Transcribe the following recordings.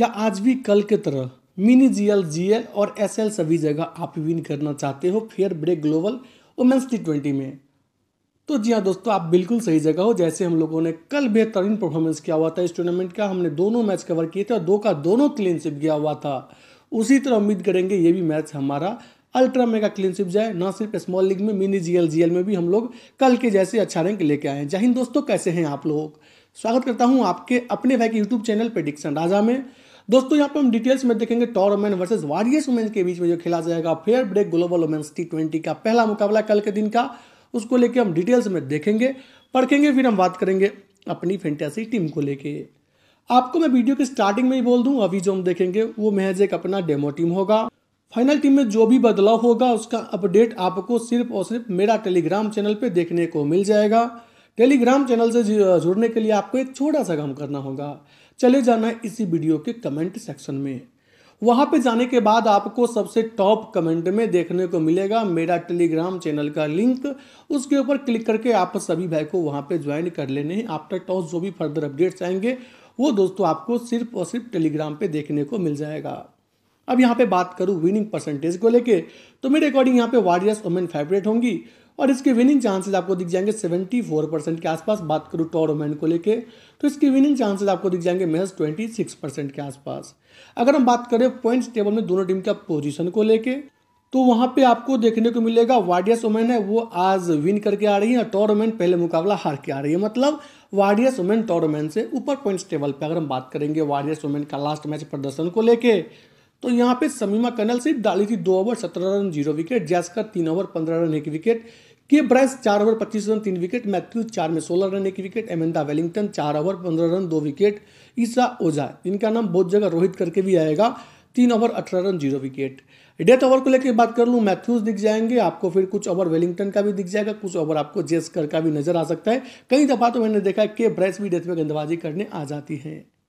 क्या आज भी कल के तरह मिनी जीएल जीएल और एसएल सभी जगह आप विन करना चाहते हो Fair Break Global women's T twenty में? तो जी हाँ दोस्तों, आप बिल्कुल सही जगह हो, जैसे हम लोगों ने कल बेहतरीन परफॉर्मेंस किया हुआ था इस टूर्नामेंट का। हमने दोनों मैच कवर किए थे और दो का दोनों क्लीन शिप गया हुआ था। उसी तरह उम्मीद करेंगे ये भी मैच हमारा अल्ट्रा मेगा क्लीन शिप जाए, ना सिर्फ़ स्मॉल लीग में मिनी जीएल जीएल में भी हम लोग कल के जैसे अच्छा रैंक लेके आए हैं। हिंद दोस्तों, कैसे हैं आप लोग? स्वागत करता हूँ आपके अपने भाई के यूट्यूब चैनल प्रेडिक्शन राजा में। दोस्तों, यहाँ पे हम डिटेल्स में देखेंगे टॉर वुमेन वर्सेस वारियस वुमेन के बीच में जो खेला जाएगा Fair Break Global women's T twenty का पहला मुकाबला कल के दिन का। उसको लेके हम डिटेल्स में देखेंगे पढ़ेंगे फिर हम बात करेंगे अपनी फेंटेसी टीम को लेके। आपको मैं वीडियो के स्टार्टिंग में ही बोल दूँ, अभी जो हम देखेंगे, वो महज एक अपना डेमो टीम होगा। फाइनल टीम में जो भी बदलाव होगा, उसका अपडेट आपको सिर्फ़ और सिर्फ़ मेरा टेलीग्राम चैनल पे देखने को मिल जाएगा। टेलीग्राम चैनल से जुड़ने के लिए आपको एक छोटा सा काम करना होगा। चले जाना है इसी वीडियो के कमेंट सेक्शन में। वहाँ पे जाने के बाद आपको सबसे टॉप कमेंट में देखने को मिलेगा मेरा टेलीग्राम चैनल का लिंक उसके ऊपर क्लिक करके आप सभी भाई को वहाँ पे ज्वाइन कर लेने हैं। आफ्टर टॉस जो भी फर्दर अपडेट्स आएँगे, वो दोस्तों आपको सिर्फ़ और सिर्फ़ टेलीग्राम पे देखने को मिल जाएगा। अब यहाँ पे बात करूँ विनिंग परसेंटेज को लेके तो मेरे अकॉर्डिंग यहाँ पे वारियर्स वुमेन फेवरेट होंगी। और इसके विनिंग चांसेस आपको दिख जाएँगे 74 परसेंट के आसपास। बात करूँ टॉर वुमेन को लेके तो इसके विनिंग चांसेस आपको दिख जाएँगे महज 26 परसेंट के आसपास। अगर हम बात करें पॉइंट्स टेबल में दोनों टीम का पोजीशन को लेके तो वहाँ पे आपको देखने को मिलेगा वाडियस वुमेन है, वो आज विन करके आ रही है। टॉर वुमेन पहले मुकाबला हार के आ रही है। मतलब वाडियस वुमेन टॉर वुमेन से ऊपर पॉइंट्स टेबल पे अगर हम बात करेंगे वाडियस वुमेन का लास्ट मैच प्रदर्शन को लेके तो यहाँ पे समीमा कनल सिर्फ़ डाली थी दो ओवर सत्रह रन ज़ीरो विकेट जैसकर तीन ओवर पंद्रह रन, एक विकेट के ब्राइस चार ओवर, पच्चीस रन, तीन विकेट मैथ्यू चार में सोलह रन, एक विकेट एमेंदा वेलिंगटन चार ओवर, पंद्रह रन, दो विकेट, ईसा ओझा इनका नाम बहुत जगह रोहित करके भी आएगा, तीन ओवर, अठारह run, zero wicket. Death over को लेकर बात कर लूँ, मैथ्यूज दिख जाएँगे, आपको फिर कुछ ओवर वेलिंगटन का भी दिख जाएगा, कुछ ओवर आपको जेस्कर का भी नज़र आ सकता है। कई दफ़ा तो मैंने देखा है कि ब्राइस भी डेथ में गेंदबाजी करने आ जाती है।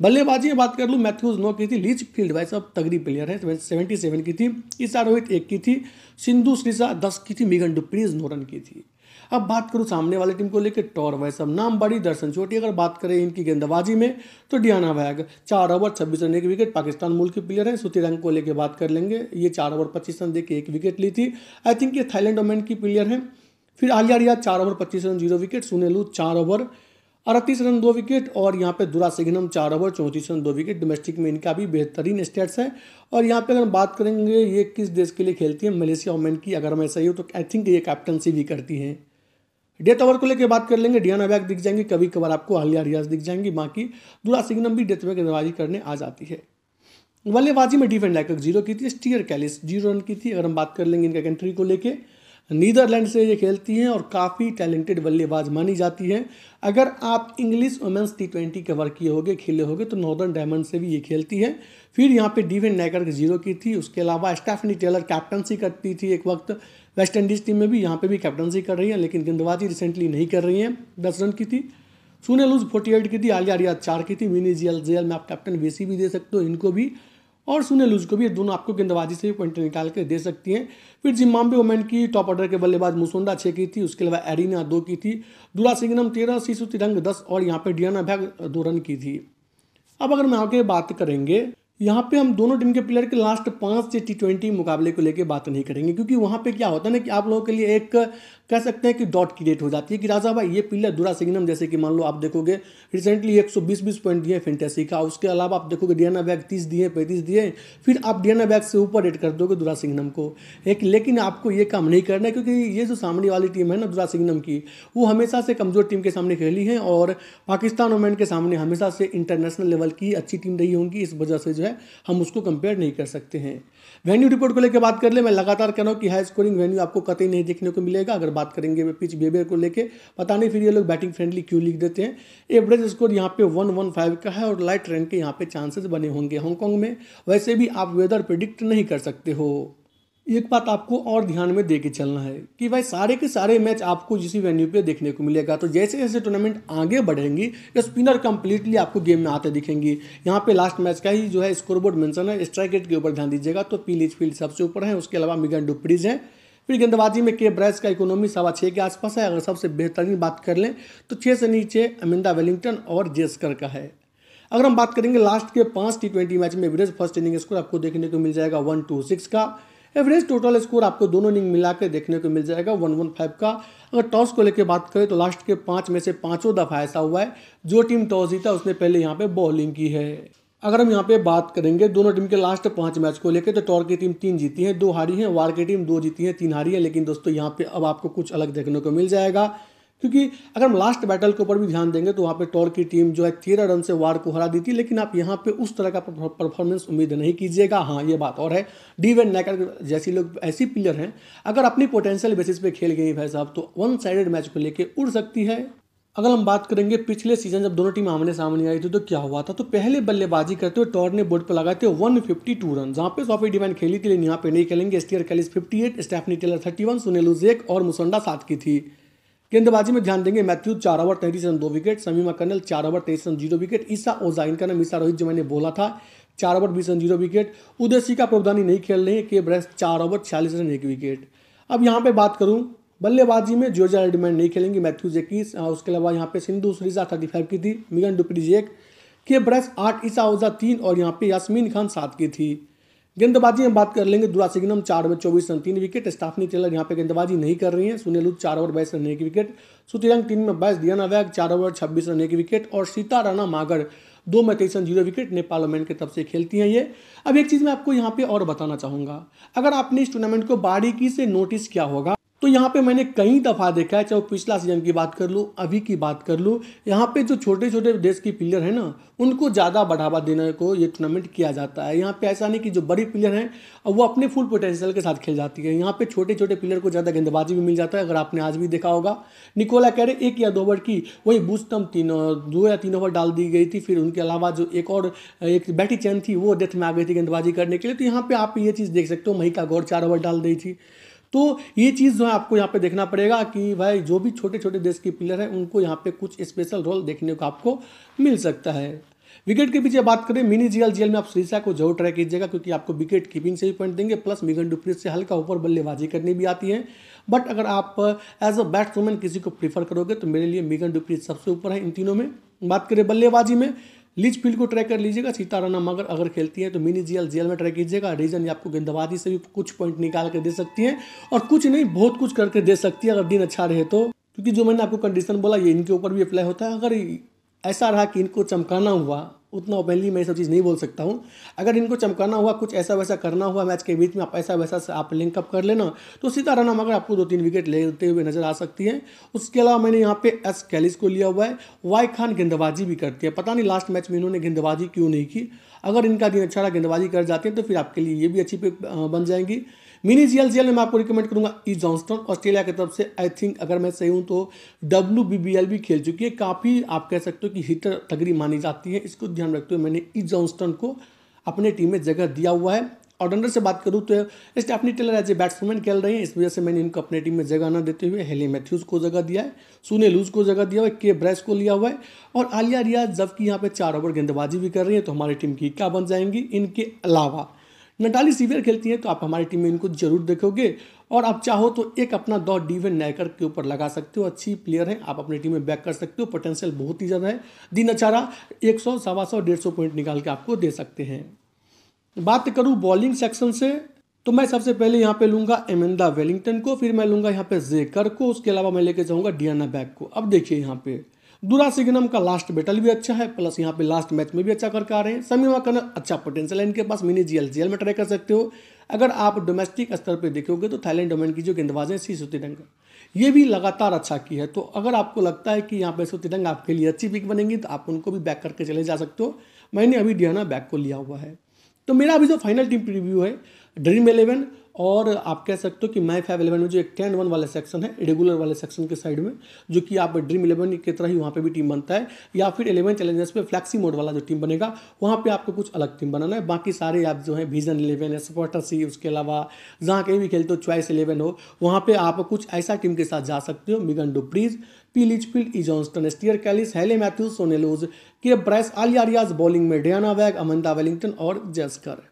बल्लेबाजी में बात कर लूँ, मैथ्यूज नौ की थी, लीच फ़ील्ड भाई सब तगड़ी प्लेयर है सेवेंटी सेवन की थी ईसा रोहित एक की थी, सिंधु श्रीसा दस की थी, मिगन डुप्रीज नौ रन की थी। अब बात करूँ सामने वाली टीम को लेकर, टॉर भाई सब नाम बड़ी दर्शन चोटी, अगर बात करें इनकी गेंदबाजी में तो डियाना वैग चार ओवर, छब्बीस रन, एक विकेट, पाकिस्तान मूल की प्लेयर है, सुती रंग को लेकर बात कर लेंगे। ये चार ओवर, पच्चीस रन देकर एक विकेट ली थी। आई थिंक ये थाईलैंड वोमेन की प्लेयर है। फिर आलिया रिया चार ओवर, पच्चीस रन, ज़ीरो विकेट, सुनेलू चार ओवर अड़तीस रन, दो विकेट और यहाँ पे दुरा सिग्नम चार ओवर, चौंतीस रन, दो विकेट। डोमेस्टिक में इनका भी बेहतरीन स्टेट्स है। और यहाँ पे अगर बात करेंगे, ये किस देश के लिए खेलती है? मलेशिया वुमेन की, अगर मैं सही हूँ तो आई थिंक ये कैप्टनसी भी करती हैं। डेथ ओवर को लेकर बात कर लेंगे। डियाना बैग दिख जाएँगे, कभी कभार आपको आलिया रियाज दिख जाएँगी। बाकी दुरा सिग्नम भी डेथ गेंदबाजी करने आ जाती है। बल्लेबाजी में डिफेंड लाइक ज़ीरो की थी स्टीयर कैलिस ज़ीरो रन की थी। अगर हम बात कर लेंगे इनका कंट्री को लेके नीदरलैंड से ये खेलती हैं और काफ़ी टैलेंटेड बल्लेबाज मानी जाती हैं। अगर आप English women's T twenty cover किए होगे, खेले होगे तो नॉर्दर्न डायमंड से भी ये खेलती है। फिर यहाँ पे डिवेन नैकर ज़ीरो की थी, उसके अलावा स्टेफनी टेलर कैप्टनसी करती थी एक वक्त। वेस्ट इंडीज़ टीम में भी यहाँ पे भी कैप्टनसी कर रही है, लेकिन गेंदबाजी रिसेंटली नहीं कर रही हैं। दस रन की थी। सुने लूज फोर्टी एट की थी, आलिया रियाज चार की थी मिनी जियल जेल में आप कैप्टन वेसी भी दे सकते हो, इनको भी और सुने लूज को भी ये दोनों आपको गेंदबाजी से भी पॉइंट निकाल के दे सकती हैं। फिर जिम्बाबे वुमेन की टॉप ऑर्डर के बल्लेबाज मुसुंडा छः की थी, उसके अलावा एरिना दो की थी दुरा सिंगनम तेरह, सीसु तिरंग दस और यहाँ पर डियाना भैग दो रन की थी। अब अगर मैं आगे बात करेंगे यहाँ पे हम दोनों टीम के प्लेयर के लास्ट पाँच से टी ट्वेंटी मुकाबले को लेकर बात नहीं करेंगे, क्योंकि वहाँ पे क्या होता है ना कि आप लोगों के लिए एक, कह सकते हैं कि डॉट की डेट हो जाती है कि राजा भाई, ये प्लेयर दुरा सिग्नम जैसे कि मान लो आप देखोगे रिसेंटली 120 बीस बीस पॉइंट दिए फेंटेसी का, उसके अलावा आप देखोगे डियाना बैग तीस दिए पैंतीस दिए फिर आप डियाना बैग से ऊपर रेट कर दोगे दुरा सिग्नम को। एक, लेकिन आपको ये काम नहीं करना है, क्योंकि ये जो सामने वाली टीम है ना दुरा सिग्नम की, वो हमेशा से कमज़ोर टीम के सामने खेली है और पाकिस्तान वोमेन के सामने हमेशा से इंटरनेशनल लेवल की अच्छी टीम रही होंगी, इस वजह से जो है हम उसको कंपेयर नहीं कर सकते हैं। वेन्यू रिपोर्ट को लेकर बात कर ले, मैं लगातार कह रहा हूँ कि हाई स्कोरिंग वेन्यू आपको कतई नहीं देखने को मिलेगा। अगर बात करेंगे पिच बिहेवियर को लेकर पता नहीं फिर ये लोग बैटिंग फ्रेंडली क्यों लिख देते हैं। एवरेज स्कोर यहाँ पे वन वन फाइव का है और लाइट रन के यहाँ पे चांसेस बने होंगे हांगकॉन्ग में। वैसे भी आप वेदर प्रिडिक्ट नहीं कर सकते हो। एक बात आपको और ध्यान में दे के चलना है कि भाई सारे के सारे मैच आपको जिस वेन्यू पे देखने को मिलेगा तो जैसे जैसे टूर्नामेंट आगे बढ़ेंगी स्पिनर कंप्लीटली आपको गेम में आते दिखेंगी। यहाँ पे लास्ट मैच का ही जो है स्कोरबोर्ड मेंशन है स्ट्राइक रेट के ऊपर ध्यान दीजिएगा तो पीलीज फ़ील्ड सबसे ऊपर है, उसके अलावा मिगन डुप्रीज है। फिर गेंदबाजी में के ब्रैस का इकोनॉमी सवा छः के आसपास है, अगर सबसे बेहतरीन बात कर लें तो छः से नीचे अमिंदा वेलिंगटन और जेस्कर का है। अगर हम बात करेंगे लास्ट के पाँच टी ट्वेंटी मैच में एवरेज फ़र्स्ट इनिंग स्कोर आपको देखने को मिल जाएगा वन टू सिक्स का। एवरेज टोटल स्कोर आपको दोनों इनिंग मिला के देखने को मिल जाएगा वन वन फाइव का। अगर टॉस को लेकर बात करें तो लास्ट के पाँच में से पाँचों दफ़ा ऐसा हुआ है, जो टीम टॉस जीता, उसने पहले यहाँ पे बॉलिंग की है। अगर हम यहाँ पे बात करेंगे, दोनों टीम के लास्ट पाँच मैच को लेकर तो टॉर की टीम तीन जीती है, दो हारी है वार की टीम दो जीती है, तीन हारी है, लेकिन दोस्तों यहाँ पे अब आपको कुछ अलग देखने को मिल जाएगा। क्योंकि अगर हम लास्ट बैटल के ऊपर भी ध्यान देंगे तो वहाँ पे टॉर की टीम जो है तेरह रन से वार को हरा दी थी, लेकिन आप यहाँ पे उस तरह का परफॉर्मेंस उम्मीद नहीं कीजिएगा। हाँ ये बात और है। डी वेन नैकर जैसी लोग, ऐसी प्लेयर हैं। अगर अपनी पोटेंशियल बेसिस पे खेल गई भाई साहब तो वन साइडेड मैच को लेकर उड़ सकती है। अगर हम बात करेंगे पिछले सीज़न जब दोनों टीम आमने सामने आई थी तो क्या हुआ था? तो पहले बल्लेबाजी करते हुए टॉर ने बोर्ड पर लगाए थे 152 रन जहाँ पे सॉफी डिवाइन खेली थी, लेकिन यहाँ पे नहीं खेलेंगे। स्टीयर कैलिस 58 स्टेफनी टेलर 31 सुनील जेक और मुसंडा सात की थी। गेंदबाजी में ध्यान देंगे मैथ्यू चार ओवर, तैंतीस रन, दो विकेट, समीमा कर्नल चार ओवर, तेईस run, zero wicket. Esha Oza इनका नाम ईसा रोहित जो मैंने बोला था, चार ओवर, बीस रन, ज़ीरो विकेट। उदयसी का प्रवधानी नहीं खेल रहे हैं के ब्रेस्ट चार ओवर, छियालीस रन, एक विकेट। अब यहाँ पे बात करूँ, बल्लेबाजी में जॉर्जिया रेडमैन नहीं खेलेंगे मैथ्यूज इक्कीस उसके अलावा यहाँ पे सिंधु सरीजा थर्टी फाइव की थी मिगन डुपरीज एक के ब्रेस आठ, ईसा ओजा तीन और यहाँ पे यासमीन खान सात की थी। गेंदबाजी हम बात कर लेंगे दुरासिग्नम चार ओवर चौबीस रन, तीन विकेट स्टाफनी टेलर यहाँ पे गेंदबाजी नहीं कर रही है। सुनील चार ओवर बाईस रन, एक विकेट सुतिरंग तीन में बाईस, दियाना वैग, चार ओवर छब्बीस रन, एक विकेट और सीता राना मागर, दो में तेईस run, zero wicket Nepal women के तरफ़ से खेलती हैं ये। अब एक चीज़ मैं आपको यहाँ पे और बताना चाहूँगा। अगर आपने इस टूर्नामेंट को बारीकी से नोटिस किया होगा तो यहाँ पे मैंने कई दफ़ा देखा है, चाहे वो पिछला सीज़न की बात कर लूँ, अभी की बात कर लूँ, यहाँ पे जो छोटे छोटे देश की प्लेयर हैं ना, उनको ज़्यादा बढ़ावा देने को ये टूर्नामेंट किया जाता है। यहाँ पे ऐसा नहीं कि जो बड़ी प्लेयर हैं वो अपने फुल पोटेंशियल के साथ खेल जाती है। यहाँ पे छोटे छोटे प्लेयर को ज़्यादा गेंदबाजी भी मिल जाता है, अगर आपने आज भी देखा होगा। निकोला कह रहे, एक या दो ओवर की, वही बूस्टम तीन, दो या तीन ओवर डाल दी गई थी। फिर उनके अलावा जो एक और, एक बैटी चैन थी, वो डेथ में आ गई थी गेंदबाजी करने के लिए। तो यहाँ पे आप ये चीज़ देख सकते हो मही का गौर चार ओवर डाल दी थी। तो ये चीज़ जो है आपको यहाँ पे देखना पड़ेगा कि भाई जो भी छोटे छोटे देश के प्लेयर हैं, उनको यहाँ पे कुछ स्पेशल रोल देखने को आपको मिल सकता है। विकेट के पीछे बात करें, मिनी जीएल जीएल में आप श्रीसा को ज़रूर ट्राई कीजिएगा क्योंकि आपको विकेट कीपिंग से भी पॉइंट देंगे प्लस मिगन डुप्रीत से हल्का ऊपर बल्लेबाजी करनी भी आती है। बट अगर आप एज अ बैट्समैन किसी को प्रीफर करोगे तो मेरे लिए मिगन डुप्रीत सबसे ऊपर है इन तीनों में। बात करें बल्लेबाजी में लीच फ़ील्ड को ट्रैक कर लीजिएगा सीताराना मगर अगर खेलती है तो मिनी जीएल जीएल में ट्रैक कीजिएगा। रीजन आपको गेंदबाजी से भी कुछ पॉइंट निकाल कर दे सकती है और कुछ नहीं, बहुत कुछ करके दे सकती है अगर दिन अच्छा रहे तो। क्योंकि जो मैंने आपको कंडीशन बोला, ये इनके ऊपर भी अप्लाई होता है। अगर ऐसा रहा कि इनको चमकाना हुआ उतना ओपनली मैं सब चीज़ नहीं बोल सकता हूँ। अगर इनको चमकाना हुआ, कुछ ऐसा वैसा करना हुआ मैच के बीच में, आप ऐसा वैसा आप लिंकअप कर लेना तो सीता रन मगर आपको दो तीन विकेट लेते हुए नज़र आ सकती है। उसके अलावा मैंने यहाँ पे एस कैलिस को लिया हुआ है। वाई खान गेंदबाजी भी करती है। पता नहीं लास्ट मैच में इन्होंने गेंदबाजी क्यों नहीं की। अगर इनका दिन अच्छा रहा, गेंदबाजी कर जाते हैं तो फिर आपके लिए ये भी अच्छी बन जाएँगी। मिनी जी एल में मैं आपको रिकमेंड करूँगा ई जॉन्स्टन ऑस्ट्रेलिया की तरफ़ से आई थिंक अगर मैं सही हूँ तो डब्ल्यू बी बी एल भी खेल चुकी है। काफ़ी आप कह सकते हो कि हिटर तगड़ी मानी जाती है। इसको ध्यान रखते हुए मैंने ई जॉन्स्टन को अपने टीम में जगह दिया हुआ है। अंडर से बात करूँ तो Stephanie Taylor as a batsman खेल रहे हैं। इस वजह से मैंने इनको अपने टीम में जगह न देते हुए हेली मैथ्यूज़ को जगह दिया है सुने लूज को जगह दिया हुआ है के ब्रेस को लिया हुआ है। और आलिया रियाज जबकि यहाँ पे चार ओवर गेंदबाजी भी कर रही है तो हमारी टीम की क्या बन जाएँगी? इनके अलावा नटाली सीवियर खेलती हैं तो आप हमारी टीम में इनको ज़रूर देखोगे। और आप चाहो तो एक अपना दौर डीवन नायकर के ऊपर लगा सकते हो। अच्छी प्लेयर है, आप अपनी टीम में बैक कर सकते हो। पोटेंशियल बहुत ही ज़्यादा है। दिन अचारा, एक सौ, सवा सौ, डेढ़ सौ पॉइंट निकाल के आपको दे सकते हैं। बात करूँ बॉलिंग सेक्शन से तो मैं सबसे पहले यहाँ पे लूँगा एमेंदा वेलिंगटन को, फिर मैं लूँगा यहाँ पे जेकर को, उसके अलावा मैं लेके जाऊँगा डियाना बैग को। अब देखिए यहाँ पे। दुरा सिग्नम का लास्ट बैटल भी अच्छा है प्लस यहाँ पे लास्ट मैच में भी अच्छा करके आ रहे हैं। समीमा का अच्छा पोटेंशियल है इनके पास, मिनी जीएल जीएल में ट्राई कर सकते हो। अगर आप डोमेस्टिक स्तर पर देखोगे तो थाईलैंड डोमेन की जो गेंदबाज है, सी सुतिरंग। ये भी लगातार अच्छा की है तो अगर आपको लगता है कि यहाँ पे सुतिरंग आपके लिए अच्छी पिक बनेंगी तो आप उनको भी बैक करके चले जा सकते हो। मैंने अभी डियाना बैक को लिया हुआ है। तो मेरा अभी जो फाइनल टीम रिव्यू है ड्रीम इलेवन और आप कह सकते हो कि माई फाइव इलेवन में जो एक टेन वन वाला सेक्शन है रेगुलर वाले सेक्शन के साइड में, जो कि आप ड्रीम इलेवन की तरह ही वहाँ पे भी टीम बनता है, या फिर इलेवन चैलेंजर्स पे फ्लैक्सी मोड वाला जो टीम बनेगा, वहाँ पे आपको कुछ अलग टीम बनाना है। बाकी सारे आप जो है विजन इलेवन है सपोर्टर सी उसके अलावा जहाँ कहीं भी खेलते हो चॉइस इलेवन हो, वहाँ पर आप कुछ ऐसा टीम के साथ जा सकते हो। Mignon du Preez P Litchfield E Johnston Steyr Kallis Hayley Matthews सोनेलोज के ब्राइस आलियारियाज बॉलिंग में डियाना वैग अमंदा वेलिंगटन और जस्कर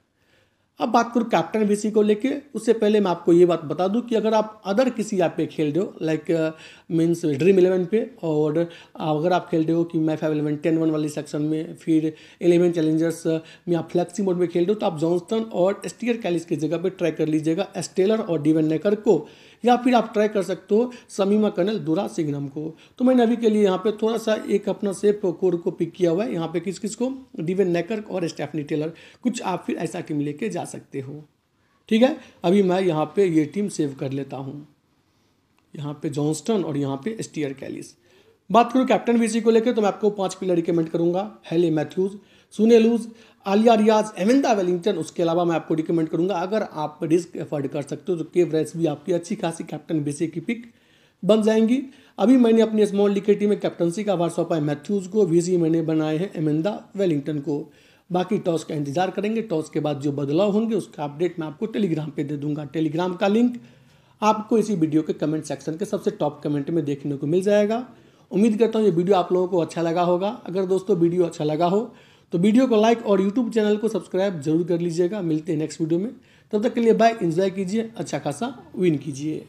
अब बात करूँ कैप्टन वीसी को लेके, उससे पहले मैं आपको ये बात बता दूँ कि अगर आप अदर किसी ऐप पे खेल रहे हो लाइक मीन्स ड्रीम इलेवन पे, और अगर आप खेल रहे हो कि मैं फाइव इलेवन टेन वन वाली सेक्शन में, फिर इलेवन चैलेंजर्स में आप फ्लैक्सी मोड में खेल रहे हो तो आप जॉन्स्टन और स्टीयर कैलिस की जगह पर ट्राई कर लीजिएगा एस्टेलर और डिवन नेकर को। या फिर आप ट्राई कर सकते हो समीमा कर्नल दुरा सिग्नम को। तो मैंने अभी के लिए यहाँ पे थोड़ा सा एक अपना सेफ़ कोर को पिक किया हुआ है। यहाँ पे किस किस को? डिवेन नेकर और स्टेफनी टेलर कुछ आप फिर ऐसा टीम लेके जा सकते हो। ठीक है? अभी मैं यहाँ पे ये टीम सेव कर लेता हूँ। यहाँ पे जॉन्स्टन और यहाँ पे स्टीयर कैलिस बात करूँ कैप्टन वीसी को लेकर तो मैं आपको पाँच प्लेयर रिकमेंड करूँगा। Hayley Matthews Sune Luus Aliya Riaz Amanda Wellington, उसके अलावा मैं आपको रिकमेंड करूँगा, अगर आप रिस्क अफोर्ड कर सकते हो तो केव रेस भी आपकी अच्छी खासी कैप्टन बीसी की पिक बन जाएँगी। अभी मैंने अपनी स्मॉल लीग टीम में कैप्टनसी का वार सौंपा है मैथ्यूज़ को वीसी मैंने बनाए हैं एमिंदा वेलिंगटन को। बाकी टॉस का इंतज़ार करेंगे टॉस के बाद जो बदलाव होंगे, उसका अपडेट मैं आपको टेलीग्राम पे दे दूँगा। टेलीग्राम का लिंक आपको इसी वीडियो के कमेंट सेक्शन के सबसे टॉप कमेंट में देखने को मिल जाएगा। उम्मीद करता हूँ ये वीडियो आप लोगों को अच्छा लगा होगा। अगर दोस्तों वीडियो अच्छा लगा हो तो वीडियो को लाइक और यूट्यूब चैनल को सब्सक्राइब ज़रूर कर लीजिएगा। मिलते हैं नेक्स्ट वीडियो में। तब तक के लिए बाय एंजॉय कीजिए अच्छा खासा विन कीजिए।